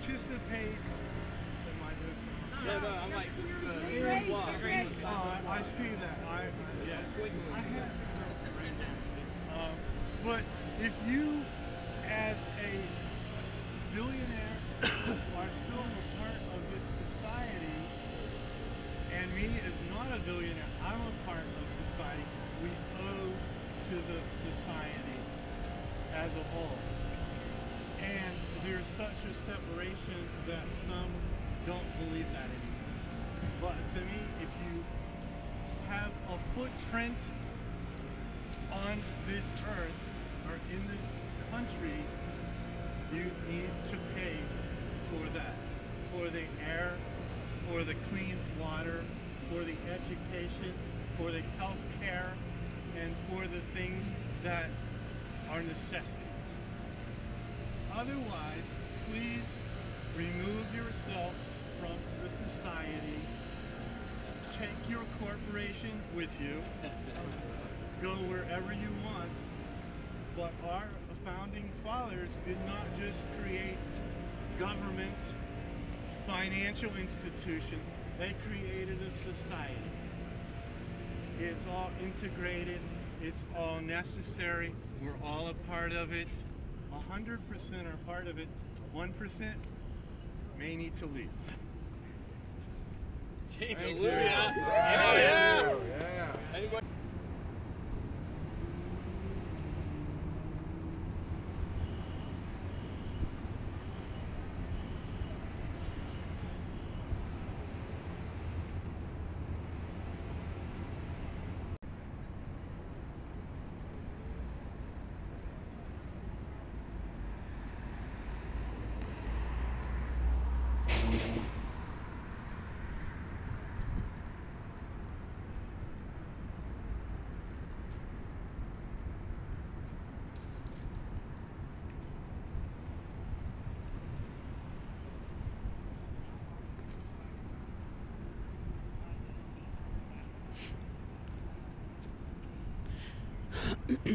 participate. Am I doing something? No, no, I'm like, this is a, this is a Oh, I, see that. I, I Yeah. I have um, but if you, as a billionaire, are still a part of this society, and me as not a billionaire, I'm a part of society. We owe to the society as a whole. And there's such a separation that some don't believe that anymore. But to me, if you have a footprint on this earth or in this country, you need to pay for that. For the air, for the clean water, for the education, for the health care, and for the things that are necessities. Otherwise, please remove yourself from the society. Take your corporation with you. Go wherever you want. But our founding fathers did not just create government, financial institutions, they created a society. It's all integrated, it's all necessary, we're all a part of it. 100% are part of it, 1% may need to leave. Change Hallelujah. you. Oh, yeah. Yeah. Stay,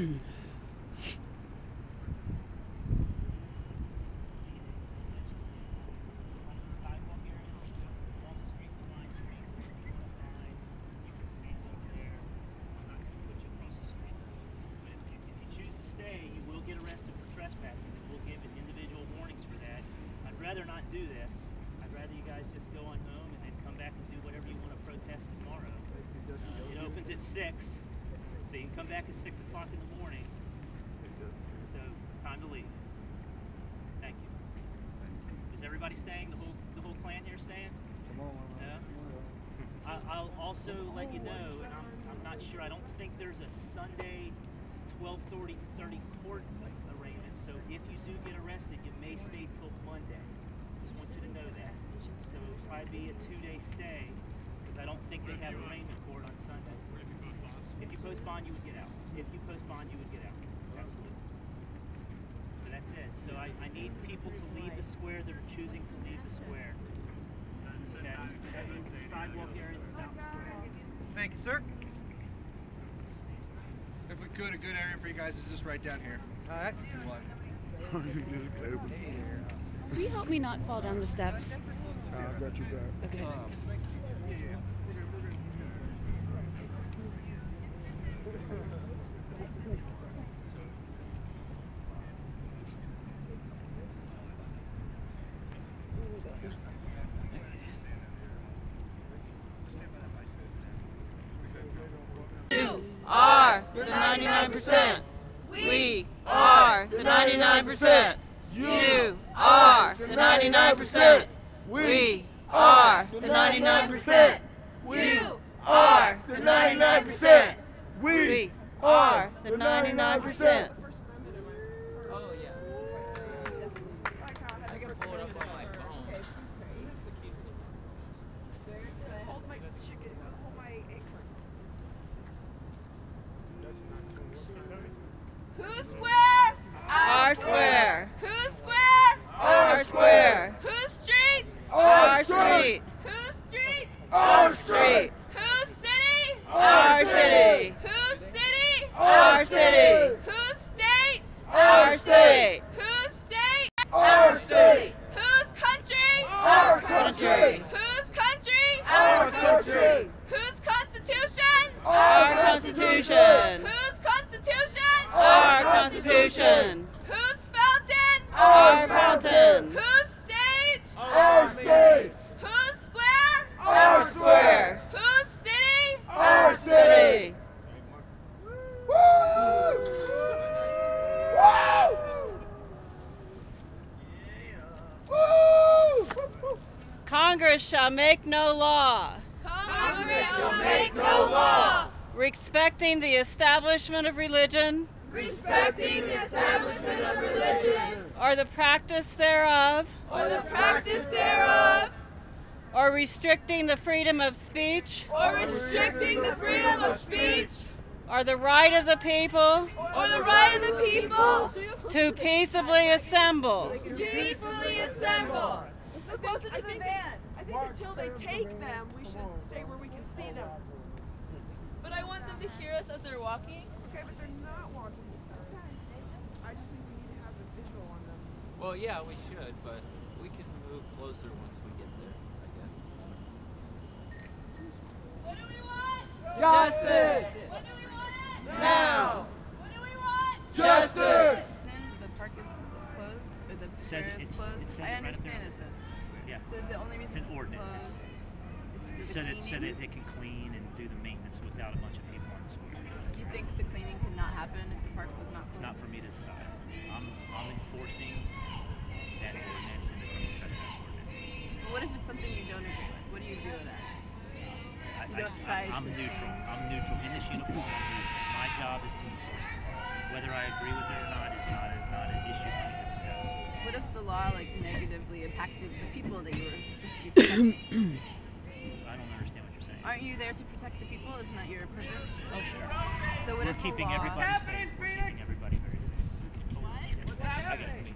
you will get arrested for trespassing, and we'll give individual warnings for that. I'd rather not do this. I'd rather you guys just go on home and then come back and do whatever you want to protest tomorrow. Uh, it opens at 6, so you can come back at 6 o'clock in the morning. So it's time to leave. Thank you. Is everybody staying? The whole the whole clan here staying? Come Yeah. I, I'll also let you know, and I'm, I'm not sure. I don't think there's a Sunday 12:30 30 court arraignment. So if you do get arrested, you may stay till Monday. Just want you to know that. So it'll probably be a two-day stay because I don't think they have arraignment court on Sunday. If you post bond, you would get out. If you post bond, you would get out. Absolutely. So that's it. So I, I need people to leave the square that are choosing to leave the square. Okay? That means the sidewalk areas of Fountain Square. Thank you, sir. If we could, a good area for you guys is just right down here. All right. You what? Will you help me not fall down the steps? I got you back. Okay. Um, You are the 99%. We are the 99%. You are the 99%. We are the 99%. You are the 99%. We are the 99%. Oh yeah. I can pull it up on my phone. Hold my chicken. Hold my acorns. Who's square? Our square. Who's square? Our square. Whose streets? Our street. Whose street? Our street. Whose city? Our city. Whose city? Our city. Whose state? Our state. Whose state? Our state. Whose country? Constitution. Whose Constitution? Our Constitution. Whose fountain? Our fountain. Whose stage? Our stage! Whose square? Our square. Whose city? Our City. Congress shall make no law. Congress shall make no law. Respecting the establishment of religion. Respecting the establishment of religion. Or the practice thereof. Or the practice thereof. Or restricting the freedom of speech. Or restricting the freedom of speech. Or the right of the people. Or the right of the people. To peaceably assemble. to peacefully assemble. Closer to the van. I think until they take them, we should stay where we can see them. But I want them to hear us as they're walking. Okay, but they're not walking. Okay. I just think we need to have the visual on them. Well, yeah, we should, but we can move closer once we get there, I guess. What do we want? Justice What do we want? now. What do we want? Justice! the park is closed, or the Says fair is it's- closed. it says I it right up understand So the only reason It's an ordinance. Uh, it's, closed is for so that so that they can clean and do the maintenance without a bunch of people on the. Do you think the cleaning could not happen if the park was not It's not for me to decide. I'm I'm enforcing that ordinance and the ordinance. But what if it's something you don't agree with? What do you do with that? I, You don't try I, I'm to neutral. change. I'm neutral in this uniform. I'm neutral. My job is to enforce the law. Whether I agree with it or not is not a, not an issue for me to discuss. What if the law like negatively impacted the people that you were supposed to be protecting? I don't understand what you're saying. Aren't you there to protect the people? Isn't that your purpose? Oh sure. So what We're if the law? everybody safe. We're keeping everybody very safe. What's happening?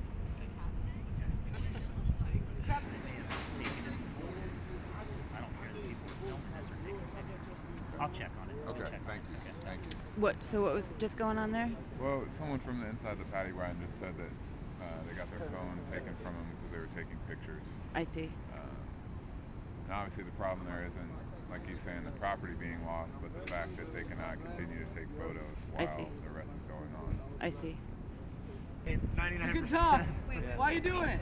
I don't care that people are filming this or taking pictures. I'll check on it. I'll Okay, check thank on you. it. Okay. Thank you. What? So what was just going on there? Well, someone from the inside the paddy wagon just said that they got their phone taken from them because they were taking pictures. I see. Um, and obviously, the problem there isn't, like he's saying, the property being lost, but the fact that they cannot continue to take photos while the rest is going on. I see. 99%. Good job. Why are you doing it?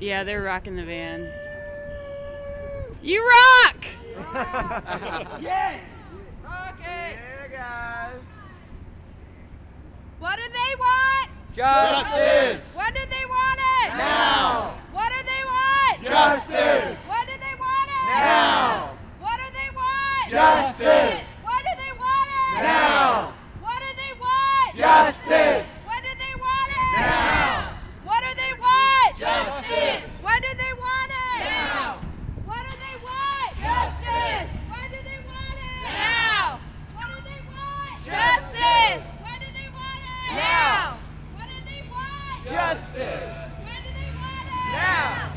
Yeah, they're rocking the van. You rock! What do they want? Justice! What do they want it? Now! What do they want? Justice! What do they want it? Now! What do they want? Justice! What do they want it? Now! What do they want? Justice! What do they want it? Now! What do they want? Justice! What do they want it? Now! What do they want? Justice! What do they want it? Now! What do they want? Justice! What do they want it? Now! What do they want? Justice! When do they want it? Now!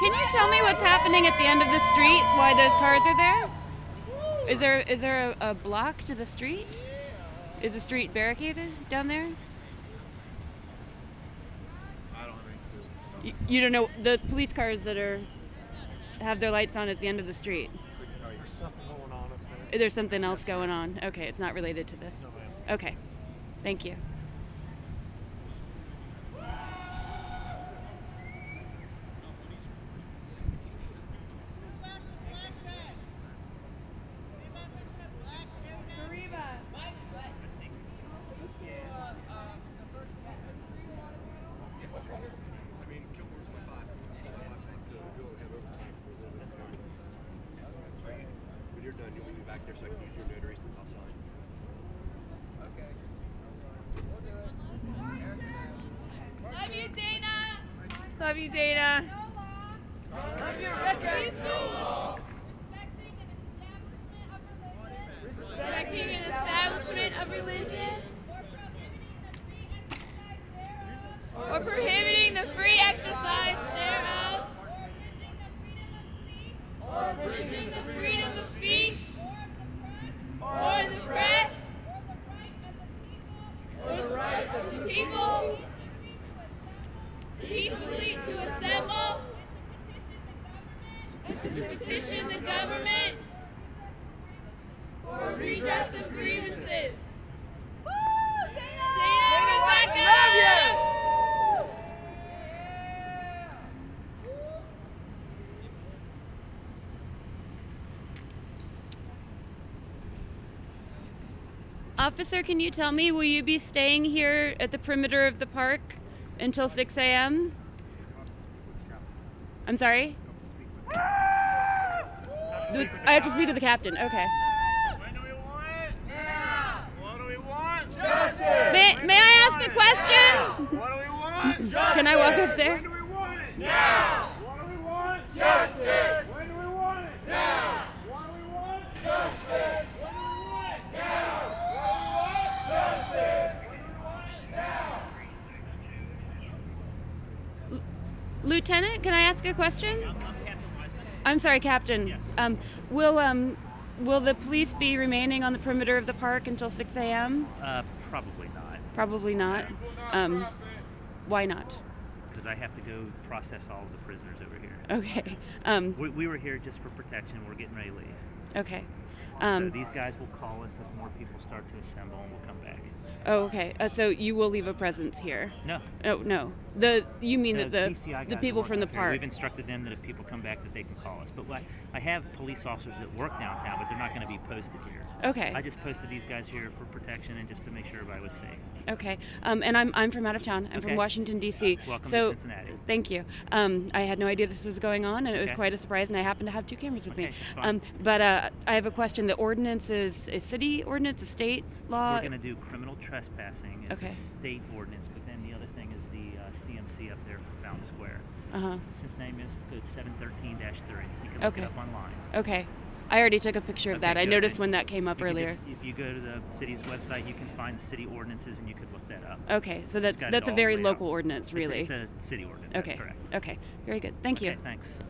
Can you tell me what's happening at the end of the street? Why those cars are there? Is there is there a, a block to the street? Is the street barricaded down there? I don't have any clue. You, you don't know those police cars that are have their lights on at the end of the street. There's something going on up there. There's something else going on. Okay, it's not related to this. Okay, thank you. I mean, Kilmore's my five. So go have overtime for a little bit. Are you, when you're done, you'll meet me back there so I can use your notary since I'll sign. Love you, Dana. Love you, Dana. Love you, Ricky. peacefully to assemble and to petition the government for redress of grievances. Woo, Dana! Dana Rebecca! Love you! Officer, can you tell me, will you be staying here at the perimeter of the park? Until 6 a.m.? I'm sorry? Do- I have to speak with the captain. Okay. May, may I ask a question? What do we want? Can I walk up there? When do we want it? Now. What do we want? Justice. When do we want it? Now. What do we want? Justice. When do we want it? Now. What do we want? Justice. When do we want it? Now. Lieutenant, can I ask a question? I'm, I'm Captain Wiseman. I'm sorry, Captain. Yes. Um, will um, will the police be remaining on the perimeter of the park until 6 a.m.? Uh, probably not, Probably not. Um, why not? because I have to go process all of the prisoners over here. Okay. Um, We, we were here just for protection. We're getting ready to leave. okay. so Um, these guys will call us if more people start to assemble, and we'll come back. oh, okay. Uh, so you will leave a presence here? No. Oh no. The you mean that the PCI the guys people from the park? We've instructed them that if people come back, that they can call us. But I, I have police officers that work downtown, but they're not going to be posted here. Okay. I just posted these guys here for protection and just to make sure everybody was safe. Okay. Um, and I'm, I'm from out of town. I'm Okay. from Washington, D.C. Welcome to Cincinnati. Thank you. Um, I had no idea this was going on, and it was quite a surprise, and I happened to have two cameras with Okay, me. Um, but uh, I have a question. The ordinance is a city ordinance, a state law? We're going to do criminal trespassing. It's a state ordinance, but then the other is the uh, CMC up there for Fountain Square. Uh-huh. Cincinnati Municipal Code 713-3. You can look Okay. it up online. Okay. I already took a picture of Okay, that. I noticed when that came up You earlier. just- if you go to the city's website, you can find the city ordinances and you could look that up. Okay, so that's that's a very laid out. local ordinance, It's a- really. It's a, city ordinance. okay. That's correct. Okay. Very good. Thank you. Okay, thanks.